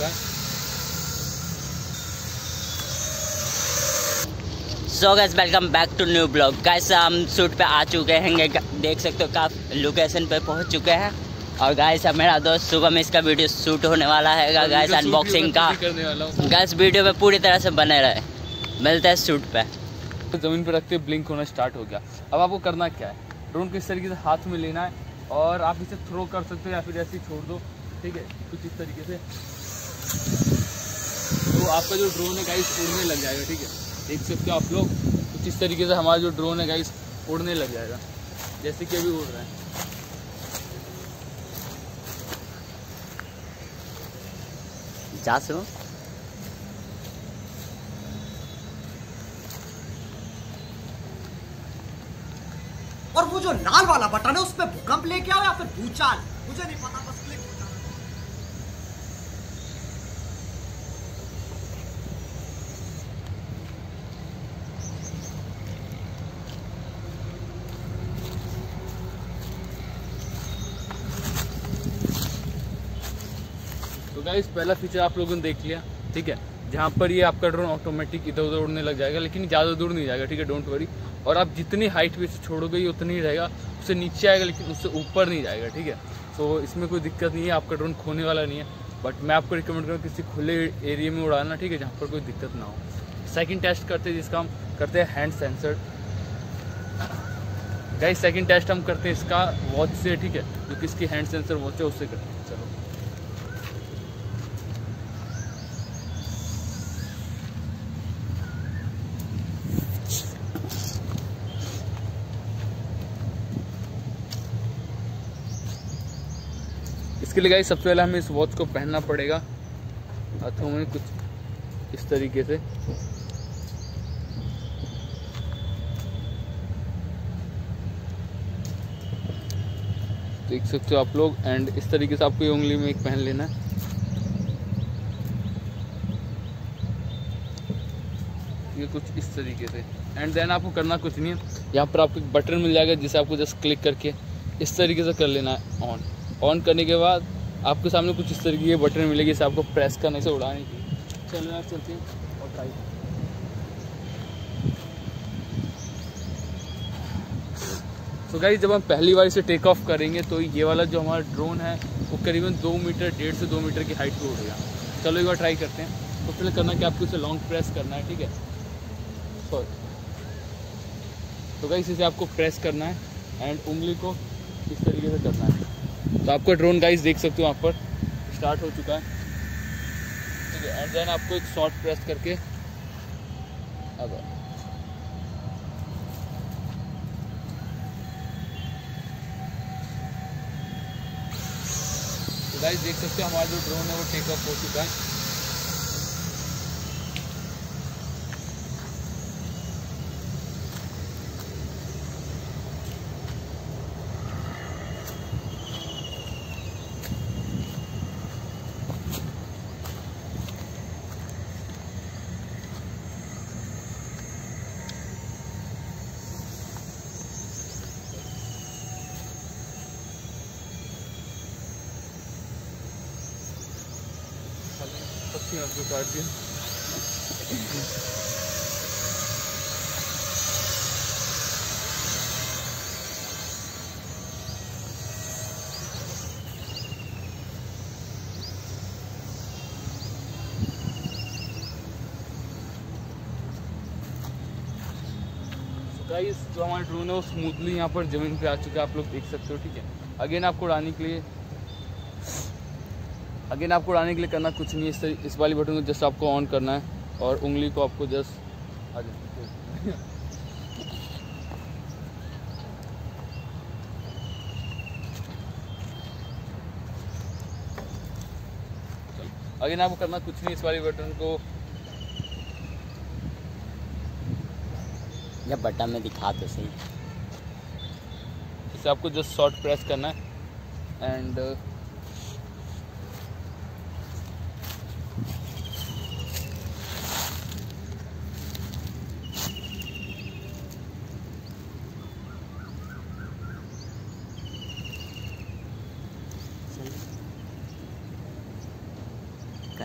चुका so guys welcome back to new blog guys हम shoot पे आ चुके हैं देख सकते हो काफ़ी लोकेशन पे पहुँच चुके हैं। और गाइस अब मेरा दोस्त सुबह में इसका वीडियो शूट होने वाला है। गाइस अनबॉक्सिंग का। गाइस वीडियो में पूरी तरह से बने रहे। मिलते हैं शूट पे। ज़मीन पे रखते ब्लिंक होना स्टार्ट हो गया। अब आपको करना क्या है? ड्रोन किस तरीके से हाथ में लेना है और आप इसे थ्रो कर सकते हो या फिर ऐसे छोड़ दो। ठीक है? कुछ इस तरीके से। तो आपका जो ड्रोन है गाइस उड़ने लग जाएगा ठीक है? देख सकते हो आप लोग कुछ इस तरीके से हमारा जो ड्रोन है गाइस उड़ने लग जाएगा जैसे कि अभी उड़ रहा है। जा सो और वो जो लाल वाला बटन है उसमें भूकंप लेके आओ या फिर भूचाल? मुझे नहीं पता। गाइस पहला फीचर आप लोगों ने देख लिया, ठीक है? जहाँ पर ये आपका ड्रोन ऑटोमेटिक इधर उधर उड़ने लग जाएगा, लेकिन ज़्यादा दूर नहीं जाएगा, ठीक है? डोंट वरी और आप जितनी हाइट पे छोड़ोगे, ये उतनी ही रहेगा। उससे नीचे आएगा, लेकिन उससे ऊपर नहीं जाएगा, ठीक है? तो इसमें कोई दिक्कत नहीं है, आपका ड्रोन खोने वाला नहीं है। बट मैं आपको रिकमेंड करूँ किसी खुले एरिया में उड़ाना, ठीक है? जहाँ पर कोई दिक्कत ना हो। सेकेंड टेस्ट करते हैं जिसका हम करते हैं hand sensor guys second test हम करते हैं इसका वॉच से, ठीक है? जो किसकी हैंड सेंसर वॉच है, उससे करते हैं। चलो। इसके लिए सबसे पहले हमें इस वॉच को पहनना पड़ेगा। हाथों में कुछ इस तरीके से। देख सकते हो आप लोग एंड इस तरीके से आपको ये उंगली में एक पहन लेना है। ये कुछ इस तरीके से। एंड देन आपको करना कुछ नहीं है। यहाँ पर आपको एक बटन मिल जाएगा जिसे आपको जस्ट क्लिक करके इस तरीके से कर लेना है ऑन ऑन करने के बाद आपके सामने कुछ इस तरीके की बटन मिलेगी इसे आपको प्रेस करने से उड़ाने की चलो यार, चलते हैं और ट्राई तो गाइस जब हम पहली बार इसे टेक ऑफ़ करेंगे तो ये वाला जो हमारा ड्रोन है, वो करीबन दो मीटर, डेढ़ से दो मीटर की हाइट पे उड़ेगा। चलो एक बार ट्राई करते हैं। तो फिर करना कि आपको इसे लॉन्ग प्रेस करना है, ठीक है? सॉरी तो गाइस इसे आपको प्रेस करना है एंड उंगली को इस तरीके से करना है। तो आपका ड्रोन गाइस देख सकते हो वहाँ पर। स्टार्ट हो चुका है। ठीक है एंड देन आपको एक शॉर्ट प्रेस करके अब तो गाइस देख सकते हो हमारा जो ड्रोन है वो टेक हो चुका है। पक्षी आपको काट दिया गाइस जो हमारा ड्रोन है, वो स्मूथली यहाँ पर ज़मीन पे आ चुका है, आप लोग देख सकते हो, ठीक है? अगेन आपको उड़ाने के लिए अगेन आपको उड़ाने के लिए करना कुछ नहीं इस इस वाली बटन को जस्ट आपको ऑन करना है और उंगली को आपको जस्ट आ जाए। अगेन आपको करना कुछ नहीं इस वाली बटन को। जब बटन में दिखा तो सही। इसे आपको जस्ट शॉर्ट प्रेस करना है। एंड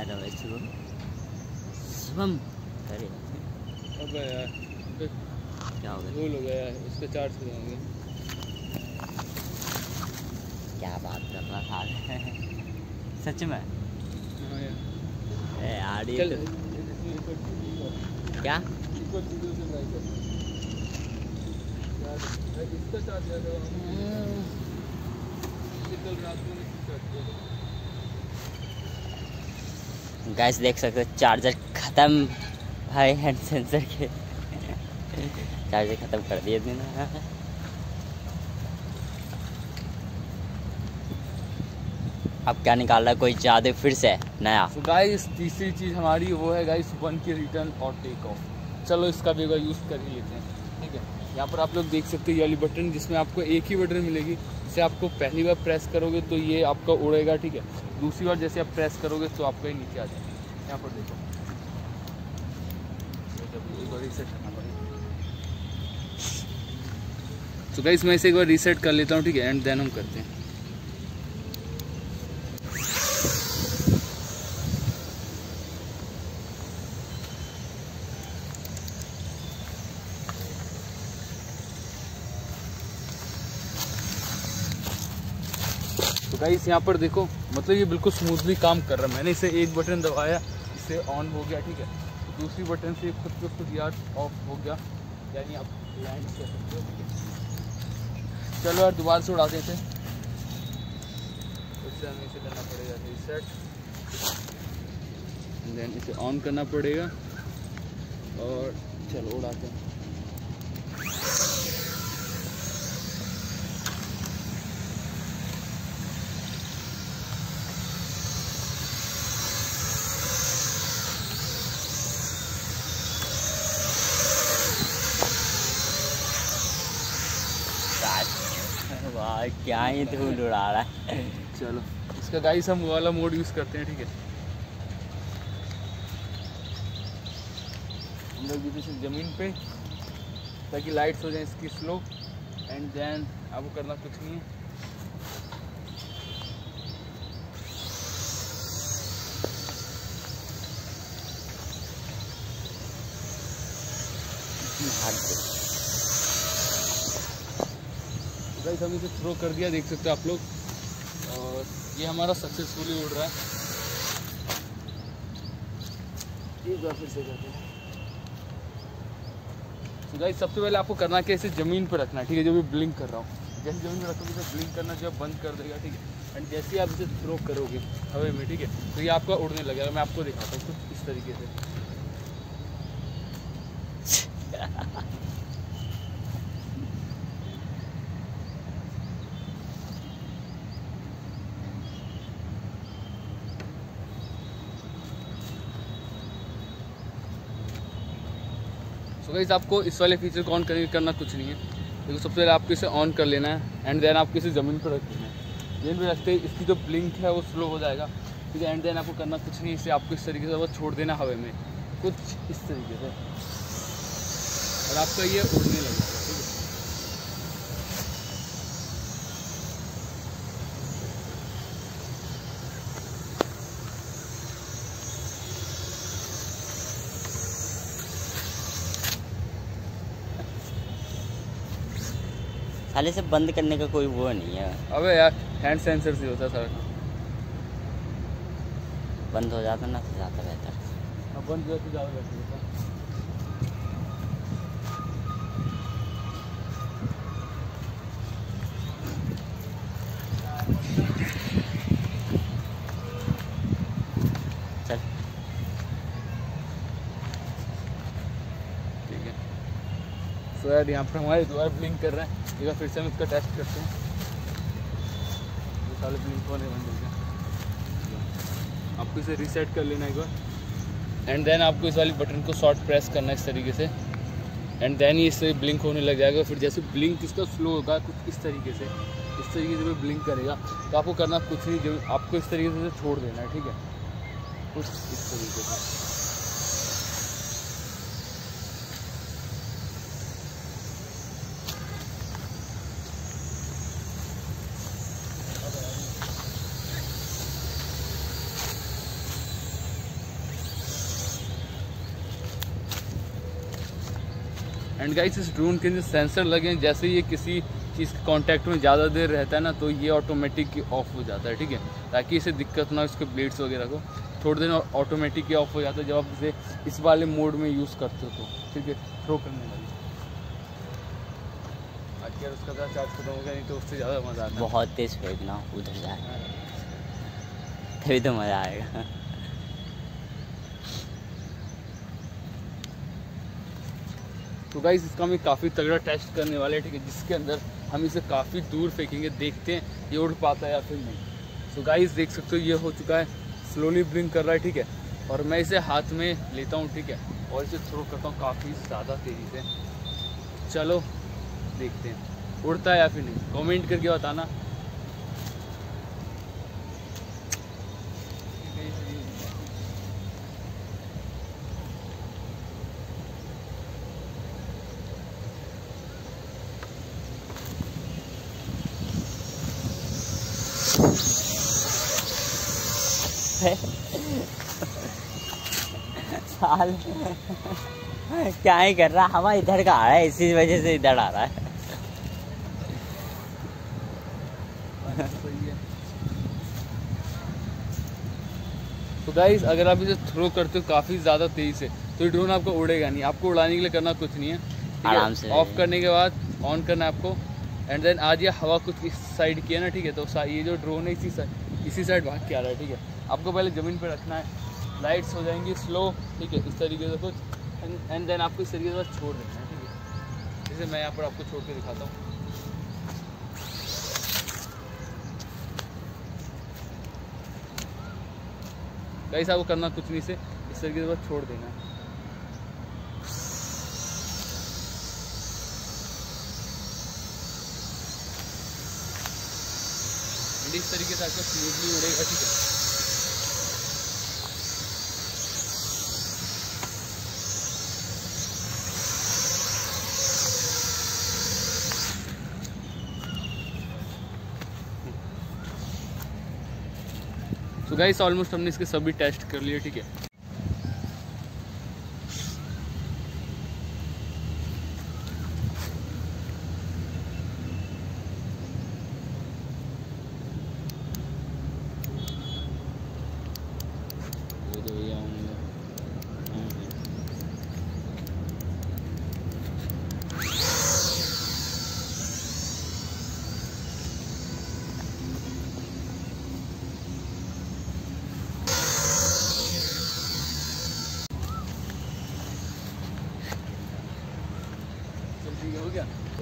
कर रहा है शुभम शुभम अरे अब यार। क्या हो गया? भूल हो गया है पर चार्ज करेंगे क्या बात कर रहा था? सच में? हाँ यार। ए यार ये चल। तो- क्या? इसका चार्ज कल रात में गैस देख सकते हो चार्जर ख़त्म। भाई हैंड सेंसर के। चार्जर ख़त्म कर दिए थे ना अब क्या निकाल रहा है? कोई ज़्यादा फिर से, नया। तो गाइस तीसरी चीज़ हमारी वो है गाइस वन की रिटर्न और टेक ऑफ़ चलो इसका भी यूज़ कर ही लेते हैं, ठीक है? यहाँ पर आप लोग देख सकते हो ये वाली बटन जिसमें आपको एक ही बटन मिलेगी। इसे आपको पहली बार प्रेस करोगे तो ये आपका उड़ेगा, ठीक है? दूसरी बार जैसे आप प्रेस करोगे तो आपका ही नीचे आ जाएगा। यहाँ पर देखो। तो गाइस मैं इसे एक बार रीसेट कर लेता हूँ, ठीक है? एंड देन हम करते हैं। गाइस यहाँ पर देखो मतलब ये बिल्कुल स्मूथली काम कर रहा है। मैंने इसे एक बटन दबाया, इसे ऑन हो गया, ठीक है? दूसरी बटन से खुद पे खुद यार ऑफ़ हो गया। यानी आप लैंड कर सकते हो चलो यार, दोबारा से उड़ा देते उससे हमें इसे करना पड़ेगा रीसेट देन इसे ऑन करना पड़ेगा। और चलो, उड़ाते हैं। वाह क्या ही धूल उड़ा रहा है। चलो इसका गाइस हम वाला मोड यूज़ करते हैं ठीक है? हम लोग सिर्फ़ ज़मीन पे ताकि लाइट्स हो जाए इसकी स्लो एंड देन आपको करना कुछ नहीं है। गाइस हम इसे थ्रो कर दिया देख सकते हो आप लोग। और ये हमारा सक्सेसफुली उड़ रहा है। एक बार फिर से करते हैं। तो गाइस सबसे पहले आपको करना क्या इसे ज़मीन पर रखना है ठीक है जो भी ब्लिंक कर रहा हूँ। जैसे ज़मीन पर रखोगे तो ब्लिंक करना जो है बंद कर देगा ठीक है। एंड जैसे ही आप इसे थ्रो करोगे हवे में ठीक है तो ये आपका उड़ने लगेगा। मैं आपको दिखाता हूँ कुछ इस तरीके से। सो गाइज़ आपको इस वाले फीचर को ऑन करने कुछ नहीं है। देखो, सबसे पहले आपको इसे ऑन कर लेना है एंड देन आपको इसे ज़मीन पर रख देना है। ज़मीन पर रखते इसकी जो ब्लिंक है वो स्लो हो जाएगा। ठीक है एंड देन आपको करना कुछ नहीं, इसे आपको इस तरीके से बस छोड़ देना हवा में। कुछ इस तरीके से। और आपका ये उड़ने लगेगा ठीक है साले से बंद करने का कोई वो नहीं है। अबे यार हैंड सेंसर से होता है सर। बंद हो जाता ना तो ज़्यादा बेहतर। अब बंद जाता ज़्यादा बैठ यार यहाँ पर हमारे दोबारा ब्लिंक कर रहे हैं। एक बार फिर से हम इसका टेस्ट करते हैं। साले ब्लिंक होने बंद हो। गया आपको इसे रीसेट कर लेना एक बार। एंड देन आपको इस वाली बटन को शॉर्ट प्रेस करना है इस तरीके से। एंड देन ही इससे ब्लिंक होने लग जाएगा। फिर जैसे ब्लिंक इसका स्लो होगा, कुछ इस तरीके से। इस तरीके से ब्लिंक करेगा। तो आपको करना कुछ नहीं, जो आपको इस तरीके से छोड़ देना है, ठीक है? कुछ इस तरीके से। एंड गाइस इस ड्रोन के अंदर सेंसर लगे हैं जैसे ये किसी चीज़ के कांटेक्ट में ज़्यादा देर रहता है ना तो ये ऑटोमेटिक ऑफ़ हो जाता है ठीक है? ताकि इसे दिक्कत ना हो इसके ब्लेड्स वगैरह को। थोड़ी देर ऑटोमेटिक ऑफ़ हो जाता है जब आप इसे इस वाले मोड में यूज़ करते हो तो ठीक है? थ्रो करने वाली यार उसका ज़्यादा चार्ज खत्म हो गया नहीं तो उससे ज़्यादा मज़ा आता है। बहुत तेज फेंकना उधर जाए। तभी तो मज़ा आएगा। तो गाइस इसका हम काफ़ी तगड़ा टेस्ट करने वाले हैं, ठीक है, जिसके अंदर हम इसे काफ़ी दूर फेंकेंगे, देखते हैं ये उड़ पाता है या फिर नहीं। तो गाइस देख सकते हो, ये हो चुका है स्लोली ब्रिंग कर रहा है, ठीक है, और मैं इसे हाथ में लेता हूँ, ठीक है, और इसे थ्रो करता हूँ, काफ़ी ज़्यादा तेज़ी से। चलो, देखते हैं, उड़ता है या फिर नहीं। कमेंट करके बताना। साल क्या ही कर रहा? हवा इधर का आ रहा है इसी वजह से इधर आ रहा है। तो गाइस अगर आप इसे थ्रो करते हो काफ़ी ज़्यादा तेज़ी से तो ये ड्रोन आपको उड़ेगा नहीं। आपको उड़ाने के लिए करना कुछ नहीं है आराम से ऑफ़ करने के बाद ऑन करना है आपको। एंड देन आज ये हवा कुछ इस साइड किया ना ठीक है? तो ये जो ड्रोन है इसी साइड इसी साइड भाग के आ रहा है ठीक है? आपको पहले ज़मीन पर रखना है। लाइट्स हो जाएँगी स्लो, ठीक है, इस तरीके से कुछ एंड देन आपको इस तरीके से छोड़ देना है, ठीक है। जैसे मैं यहाँ पर आपको छोड़ के दिखाता हूँ। गाइस आपको करना कुछ नहीं से इस तरीके से बस छोड़ देना है। इस तरीके से आपको स्मूथली उड़ेगा, ठीक है। तो गाइस ऑलमोस्ट हमने इसके सभी टेस्ट कर लिए ठीक है?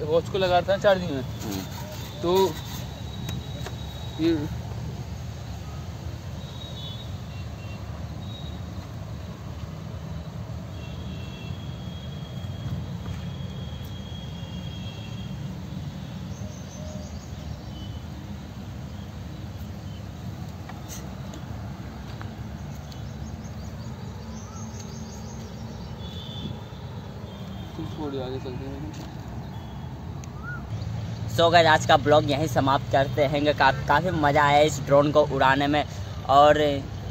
वॉच को लगाता है चार्जिंग में हम्म। तो ये सो गैस आज का ब्लॉग यहीं समाप्त करते हैं। का, काफ़ी मज़ा आया इस ड्रोन को उड़ाने में। और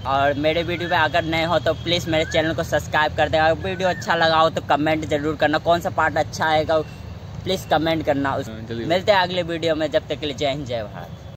और मेरे वीडियो पे अगर नए हो तो प्लीज़ मेरे चैनल को सब्सक्राइब कर देगा वीडियो अच्छा लगा हो तो कमेंट ज़रूर करना। कौन सा पार्ट अच्छा आएगा प्लीज़ कमेंट करना। उस हाँ, मिलते हैं अगले वीडियो में। जब तक के लिए जय हिंद जय भारत।